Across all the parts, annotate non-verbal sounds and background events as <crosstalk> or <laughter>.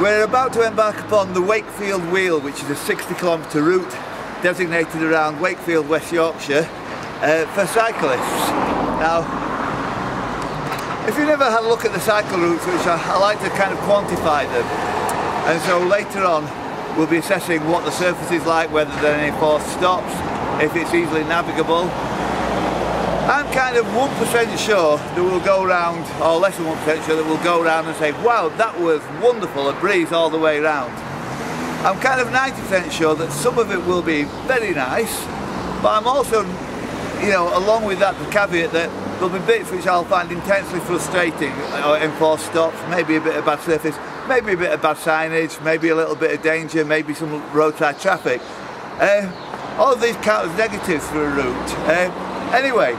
We're about to embark upon the Wakefield Wheel, which is a 60 kilometre route designated around Wakefield, West Yorkshire uh, for cyclists. Now, if you've never had a look at the cycle routes, which I, I like to kind of quantify them, and so later on we'll be assessing what the surface is like, whether there are any forced stops, if it's easily navigable, I'm kind of 1% sure that we'll go round, or less than 1% sure that we'll go round and say, wow, that was wonderful, a breeze all the way round. I'm kind of 90% sure that some of it will be very nice, but I'm also, you know, along with that, the caveat that there'll be bits which I'll find intensely frustrating, or enforced stops, maybe a bit of bad surface, maybe a bit of bad signage, maybe a little bit of danger, maybe some roadside traffic. Uh, all of these count as negatives for a route. Uh, anyway,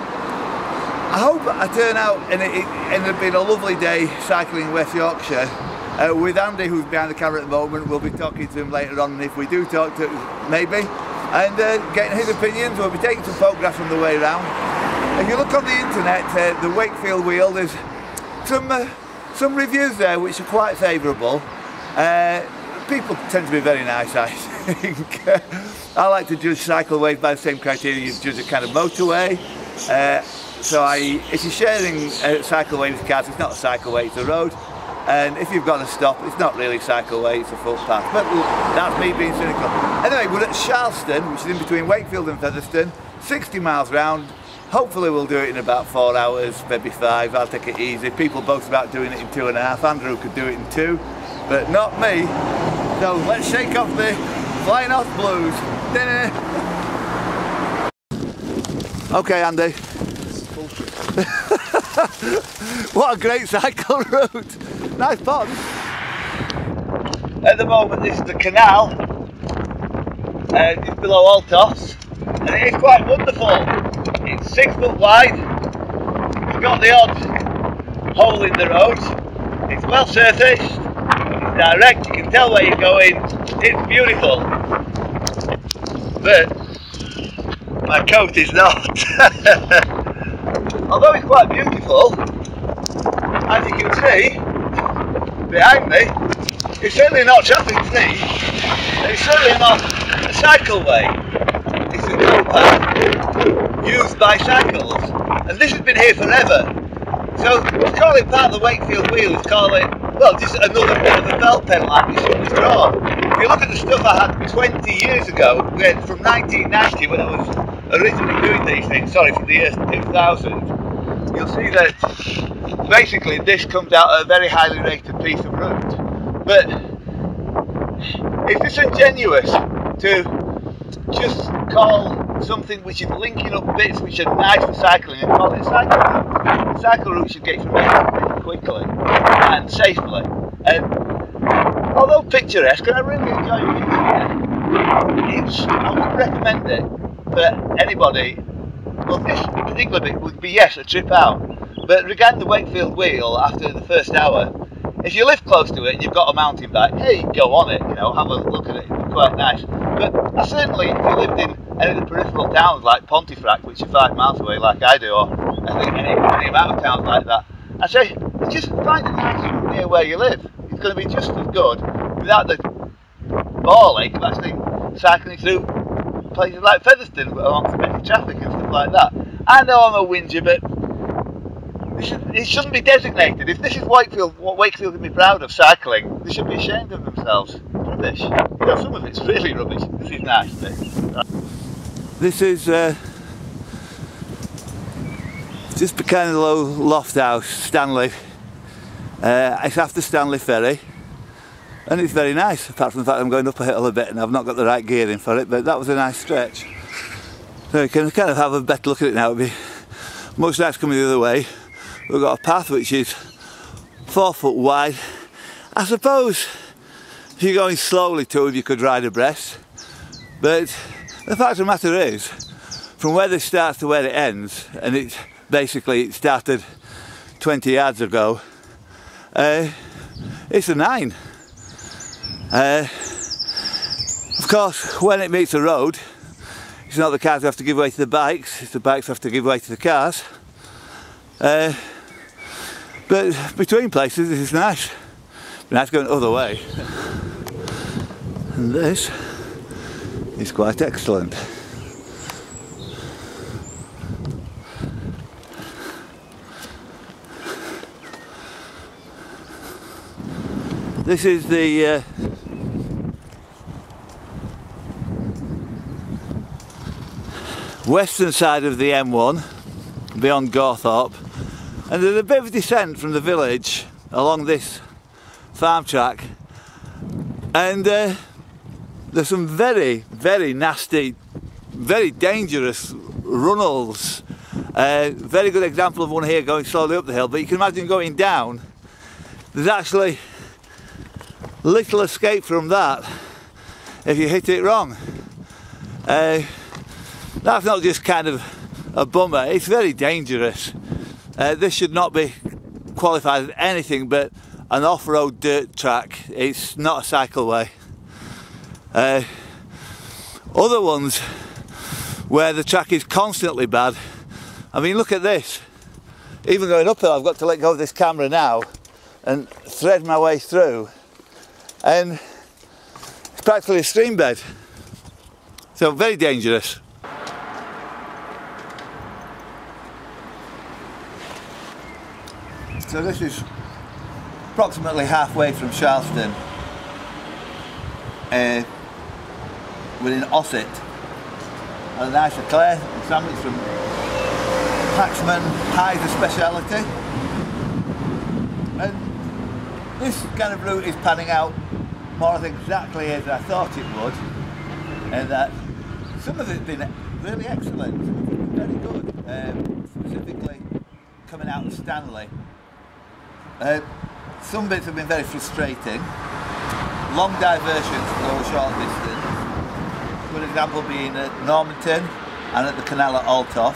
I hope I turn out and it, it ended up being a lovely day cycling West Yorkshire uh, with Andy who's behind the camera at the moment. We'll be talking to him later on and if we do talk to him, maybe, and uh, getting his opinions. We'll be taking some photographs on the way around. If you look on the internet, uh, the Wakefield Wheel, there's some uh, some reviews there which are quite favourable. Uh, people tend to be very nice, I think. <laughs> I like to judge cycleways by the same criteria you judge a kind of motorway. Uh, so I, if you're sharing a cycleway with cars, it's not a cycleway, it's a road. And if you've got to stop, it's not really a cycleway, it's a footpath. But that's me being cynical. Anyway, we're at Sharlston, which is in between Wakefield and Featherstone, 60 miles round. Hopefully we'll do it in about four hours, maybe five. I'll take it easy. People boast about doing it in two and a half. Andrew could do it in two, but not me. So let's shake off the flying off blues. <laughs> Okay, Andy. <laughs> what a great cycle route. Nice pond. At the moment this is the canal, uh, just below Altofts, and it is quite wonderful. It's six foot wide, it's got the odd hole in the road, it's well surfaced, it's direct, you can tell where you're going, it's beautiful. But my coat is not. <laughs> although it's quite beautiful, as you can see behind me, it's certainly not traffic free, it's certainly not a cycleway, it's a footpath used by cycles, and this has been here forever. So to call it part of the Wakefield Wheel is call it, well, just another bit of a belt pen like this one was drawn. If you look at the stuff I had 20 years ago, from 1990 when I was originally doing these things, sorry, from the year 2000, you'll see that basically this comes out a very highly rated piece of route. But is this ingenuous to just call something which is linking up bits which are nice for cycling and call it cycle route? Cycle route should get from A quickly and safely. And although picturesque, and I really enjoy it, it's, I would recommend it for anybody well, this particular bit would be yes, a trip out. But regarding the Wakefield Wheel, after the first hour, if you live close to it and you've got a mountain bike, hey, go on it, you know, have a look at it, be quite nice. But I certainly, if you lived in any of the peripheral towns like Pontefract, which are five miles away, like I do, or I think any, any amount of towns like that, I'd say just find a nice near where you live. It's going to be just as good without the ball of actually cycling through places like Featherstone amongst many traffic and stuff like that. I know I'm a whinger, but it shouldn't be designated. If this is Wakefield, what Wakefield can be proud of cycling, they should be ashamed of themselves. Rubbish. You know, some of it's really rubbish. This is nice. This, this is uh, just of low Lofthouse, Stanley. Uh, it's after Stanley Ferry and it's very nice apart from the fact I'm going up a hill a bit and I've not got the right gearing for it but that was a nice stretch. So you can kind of have a better look at it now. It'd be much coming the other way. We've got a path which is four foot wide. I suppose if you're going slowly two of you could ride abreast. But the fact of the matter is from where this starts to where it ends and it's basically it started 20 yards ago uh, it's a nine uh, of course, when it meets the road, it's not the cars who have to give way to the bikes, it's the bikes who have to give way to the cars. Uh, but between places, this is nice. that's going the other way. And this is quite excellent. This is the uh, western side of the M1 beyond Gawthorpe and there's a bit of descent from the village along this farm track. And uh, there's some very very nasty very dangerous runnels. Uh, very good example of one here going slowly up the hill but you can imagine going down there's actually little escape from that if you hit it wrong. Uh, that's not just kind of a bummer, it's very dangerous. Uh, this should not be qualified as anything but an off-road dirt track. It's not a cycleway. Uh, other ones where the track is constantly bad. I mean, look at this. Even going uphill, I've got to let go of this camera now and thread my way through. And it's practically a stream bed. So very dangerous. So this is approximately halfway from Sharlston uh, within Ossett. And a nice eclair sandwich from Paxman Hythe Speciality. And this kind of route is panning out more exactly as I thought it would. And that some of it's been really excellent, very good. Um, specifically coming out of Stanley uh, some bits have been very frustrating. Long diversions a short distance. Good example being at Normanton and at the canal at Altofts.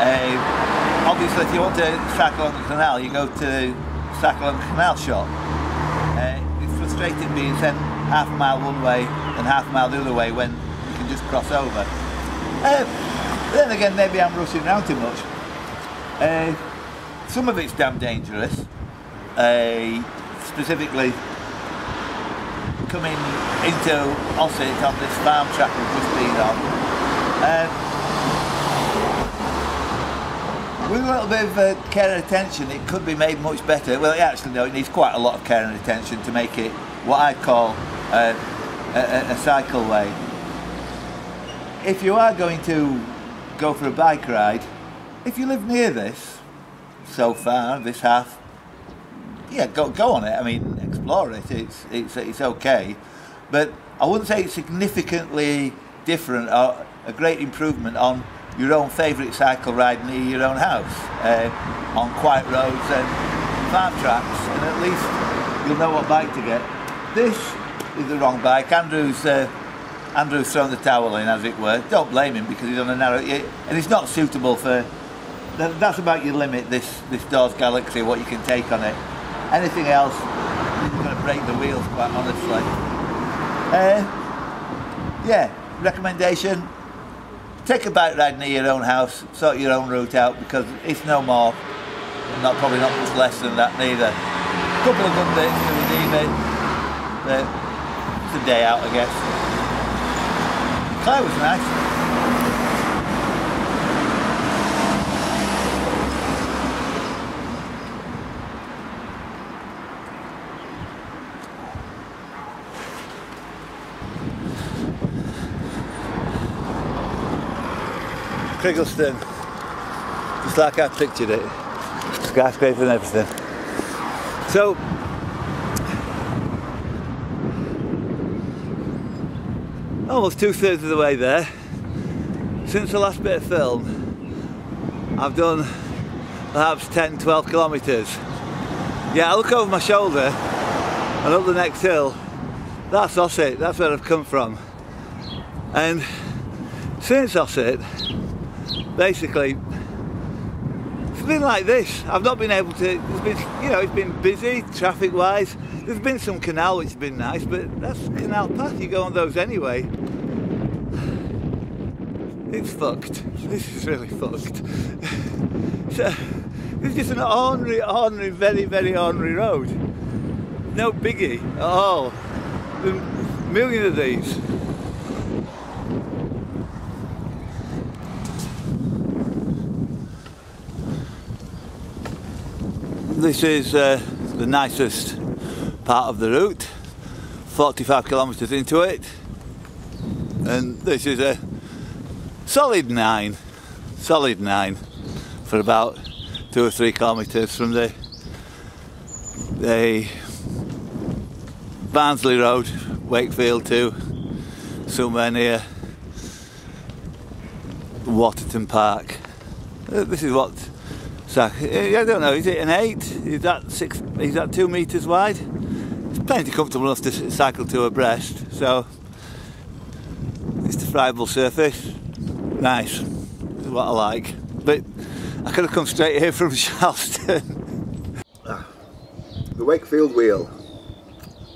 Uh, obviously, if you want to cycle on the canal, you go to cycle on the canal shop. Uh, it's frustrating being sent half a mile one way and half a mile the other way when you can just cross over. Uh, then again, maybe I'm rushing around too much. Some of it's damn dangerous. Uh, specifically coming into Ossett on this farm track we've just been on. Um, with a little bit of uh, care and attention, it could be made much better. Well, actually, no, it needs quite a lot of care and attention to make it what I call uh, a, a cycleway. If you are going to go for a bike ride, if you live near this, so far this half. Yeah, go go on it. I mean, explore it. It's it's it's okay, but I wouldn't say it's significantly different or a great improvement on your own favourite cycle ride near your own house, uh, on quiet roads and farm tracks, and at least you'll know what bike to get. This is the wrong bike. Andrew's uh, Andrew's thrown the towel in, as it were. Don't blame him because he's on a narrow, and it's not suitable for that, that's about your limit, this, this Dawes Galaxy, what you can take on it. Anything else, you're going to break the wheels, quite honestly. Uh, yeah, recommendation, take a bike ride near your own house, sort your own route out, because it's no more, not probably not much less than that neither. A couple of good bits to redeem it, but it's a day out, I guess. Claire was nice. Crigglestone, just like I pictured it, skyscraper and everything. So, almost two thirds of the way there. Since the last bit of film, I've done perhaps 10, 12 kilometres. Yeah, I look over my shoulder and up the next hill, that's Ossett, that's where I've come from. And since Ossett, basically it's been like this. I've not been able to, it's been, you know, it's been busy traffic wise. There's been some canal which has been nice, but that's canal path, you go on those anyway. It's fucked. This is really fucked. <laughs> so, it's just an ordinary, ordinary, very, very ordinary road. no biggie at all. A million of these. This is uh, the nicest part of the route, 45 kilometres into it, and this is a solid nine, solid nine for about two or three kilometres from the the Barnsley Road, Wakefield to somewhere near Waterton Park. Uh, this is what so eh, I don't know. Is it an eight? Is that six? Is that two meters wide? It's plenty comfortable enough to cycle to abreast. So it's the friable surface. Nice. Is what I like. But I could have come straight here from <laughs> Sharlston. the Wakefield wheel.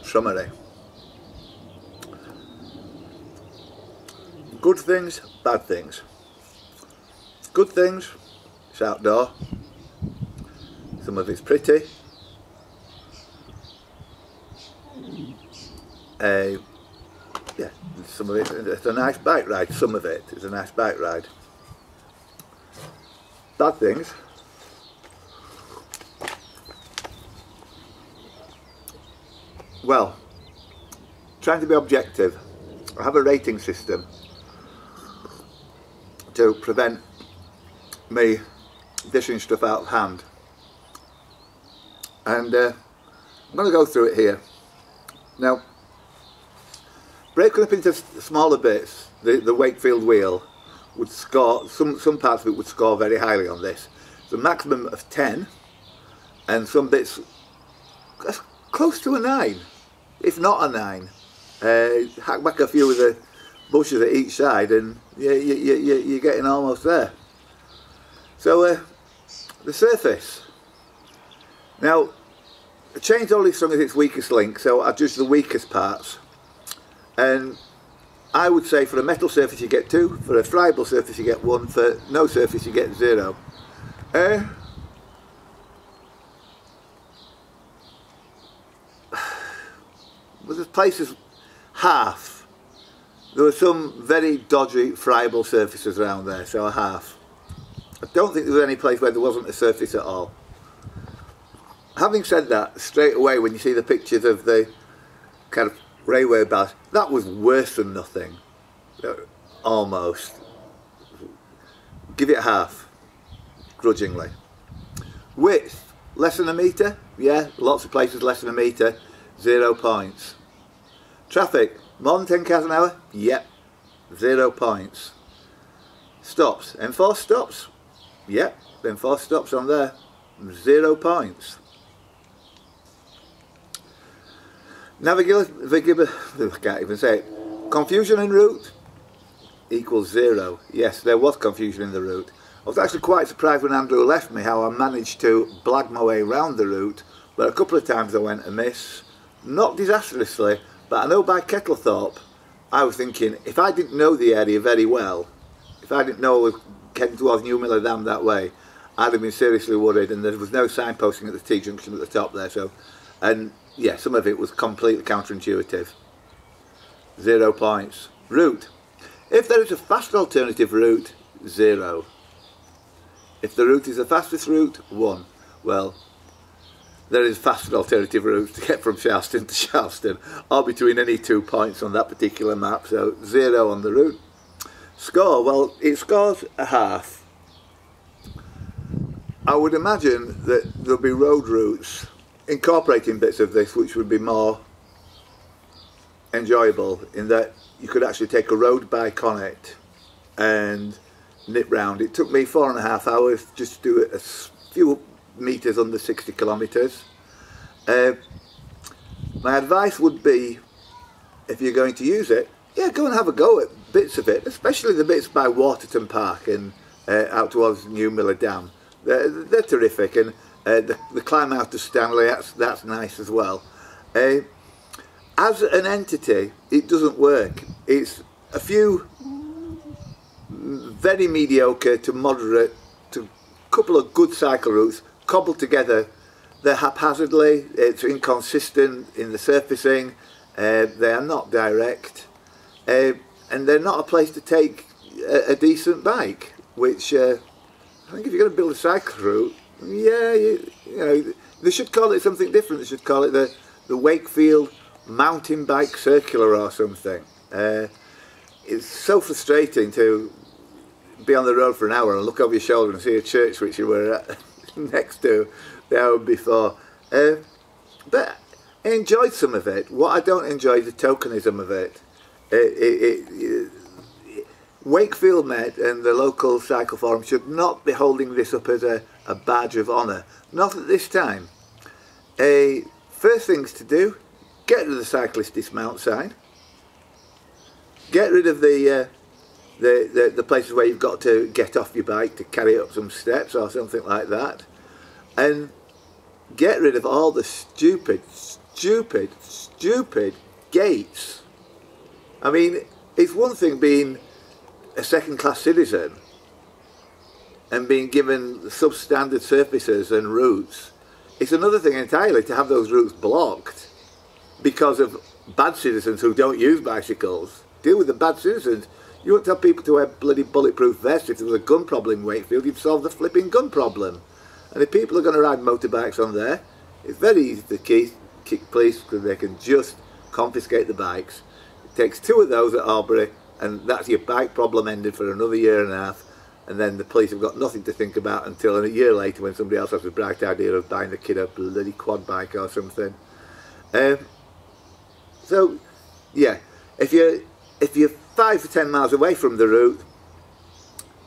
Summary. Good things, bad things. Good things, it's outdoor, some of it's pretty. Uh, yeah, some of it, it's a nice bike ride, some of it is a nice bike ride. Bad things. Well, trying to be objective, I have a rating system to prevent me dishing stuff out of hand and uh, I'm going to go through it here. Now, breaking up into smaller bits, the, the Wakefield wheel would score, some, some parts of it would score very highly on this. It's a maximum of 10, and some bits close to a 9, if not a 9. Uh, hack back a few of the bushes at each side and you, you, you, you're getting almost there. So uh, the surface, now, chain's only strung at its weakest link, so I judge the weakest parts. And I would say for a metal surface you get two, for a friable surface you get one, for no surface you get zero. Uh, well, there's places half. There were some very dodgy friable surfaces around there, so a half. I don't think there was any place where there wasn't a surface at all having said that, straight away when you see the pictures of the kind of railway bus, that was worse than nothing. Uh, almost. Give it half, grudgingly. Width, less than a metre? Yeah, lots of places less than a metre, zero points. Traffic, more than 10 cars an hour? Yep, zero points. Stops, enforced stops? Yep, enforced stops on there, zero points. Navigable, I can't even say it. Confusion in route equals zero. Yes, there was confusion in the route. I was actually quite surprised when Andrew left me how I managed to blag my way around the route, but a couple of times I went amiss. Not disastrously, but I know by Kettlethorpe, I was thinking, if I didn't know the area very well, if I didn't know getting towards New Miller Dam that way, I'd have been seriously worried, and there was no signposting at the T-junction at the top there, so, and yeah, some of it was completely counterintuitive. Zero points. Route. If there is a fast alternative route, zero. If the route is the fastest route, one. Well, there is fast alternative routes to get from Sharlston to Sharlston, or between any two points on that particular map, so zero on the route. Score, well, it scores a half. I would imagine that there'll be road routes incorporating bits of this which would be more enjoyable in that you could actually take a road bike on it and nip round. It took me four and a half hours just to do it a few metres under 60 kilometres. Uh, my advice would be, if you're going to use it, yeah, go and have a go at bits of it, especially the bits by Waterton Park and uh, out towards New Miller Dam. They're, they're terrific and uh, the, the, climb out of Stanley, that's, that's nice as well. Uh, as an entity, it doesn't work. It's a few very mediocre to moderate to a couple of good cycle routes cobbled together they're haphazardly, it's inconsistent in the surfacing, uh, they are not direct, uh, and they're not a place to take a, a decent bike, which uh, I think if you're going to build a cycle route, yeah, you, you know, they should call it something different. They should call it the, the Wakefield Mountain Bike Circular or something. Uh, it's so frustrating to be on the road for an hour and look over your shoulder and see a church which you were <laughs> next to the hour before. Uh, but I enjoyed some of it. What I don't enjoy is the tokenism of it. It, it, it, Wakefield Met and the local cycle forum should not be holding this up as a, a badge of honour. Not at this time. A first things to do, get rid of the cyclist dismount sign. Get rid of the, uh, the, the, the places where you've got to get off your bike to carry up some steps or something like that. And get rid of all the stupid, stupid, stupid gates. I mean, it's one thing being a second class citizen and being given substandard surfaces and routes, it's another thing entirely to have those routes blocked because of bad citizens who don't use bicycles. Deal with the bad citizens. You wouldn't tell people to wear bloody bulletproof vests if there was a gun problem in Wakefield, you'd solve the flipping gun problem. And if people are going to ride motorbikes on there, it's very easy to kick, kick police because they can just confiscate the bikes. It takes two of those at Horbury and that's your bike problem ended for another year and a half and then the police have got nothing to think about until a year later when somebody else has a bright idea of buying the kid a bloody quad bike or something. Um, so, yeah, if you're if you're five or ten miles away from the route,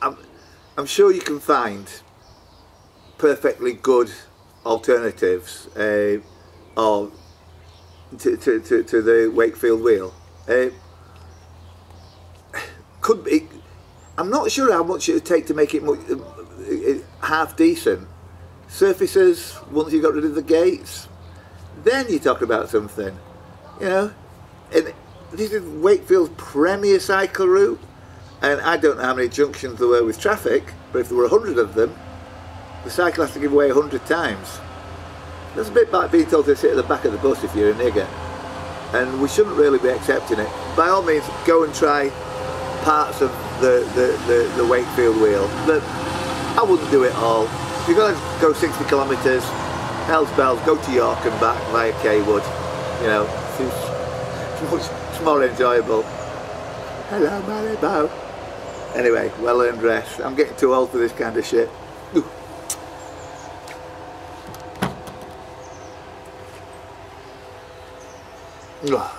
I'm I'm sure you can find perfectly good alternatives uh, or to, to, to, to the Wakefield wheel. Uh, could be. I'm not sure how much it would take to make it much, uh, half decent. Surfaces, once you got rid of the gates, then you talk about something. You know, and this is Wakefield's premier cycle route, and I don't know how many junctions there were with traffic, but if there were a hundred of them, the cycle has to give way a hundred times. That's a bit like being told to sit at the back of the bus if you're a nigger, and we shouldn't really be accepting it. By all means, go and try parts of the, the, the, the Wakefield wheel but I wouldn't do it all. You're going to go 60 kilometres, hell's bells, go to York and back via Cawood. You know, it's, <laughs> much more enjoyable. Hello Malibu. Anyway, well earned rest. I'm getting too old for this kind of shit. Ooh.